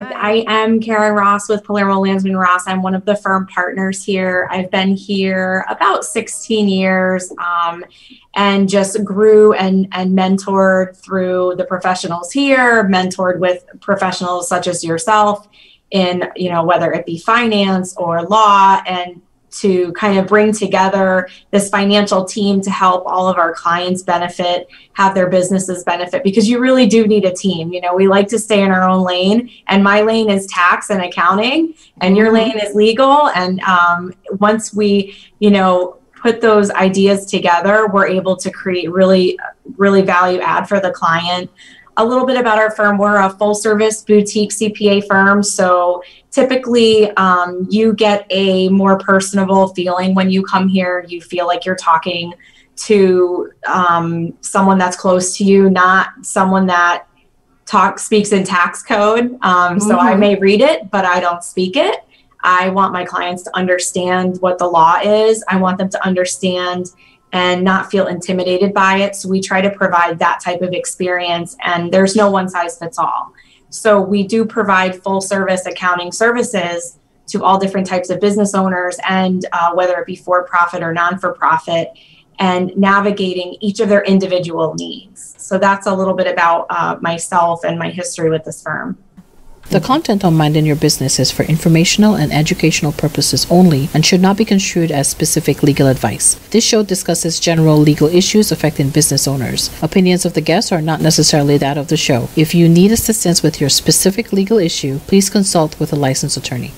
I am Karen Ross with Palermo Landsman Ross. I'm one of the firm partners here. I've been here about 16 years um, and just grew and, and mentored through the professionals here, mentored with professionals such as yourself in, you know, whether it be finance or law and to kind of bring together this financial team to help all of our clients benefit, have their businesses benefit, because you really do need a team. You know, we like to stay in our own lane, and my lane is tax and accounting, and your lane is legal. And um, once we, you know, put those ideas together, we're able to create really, really value add for the client a little bit about our firm. We're a full service boutique CPA firm. So typically, um, you get a more personable feeling when you come here. You feel like you're talking to um, someone that's close to you, not someone that talk speaks in tax code. Um, mm-hmm. So I mm-hmm. may read it, but I don't speak it. I want my clients to understand what the law is. I want them to understand and not feel intimidated by it. So we try to provide that type of experience, and there's no one size fits all. So we do provide full service accounting services to all different types of business owners, and uh, whether it be for profit or non for profit, and navigating each of their individual needs. So that's a little bit about uh, myself and my history with this firm. The content on Minding Your Business is for informational and educational purposes only and should not be construed as specific legal advice. This show discusses general legal issues affecting business owners. Opinions of the guests are not necessarily that of the show. If you need assistance with your specific legal issue, please consult with a licensed attorney.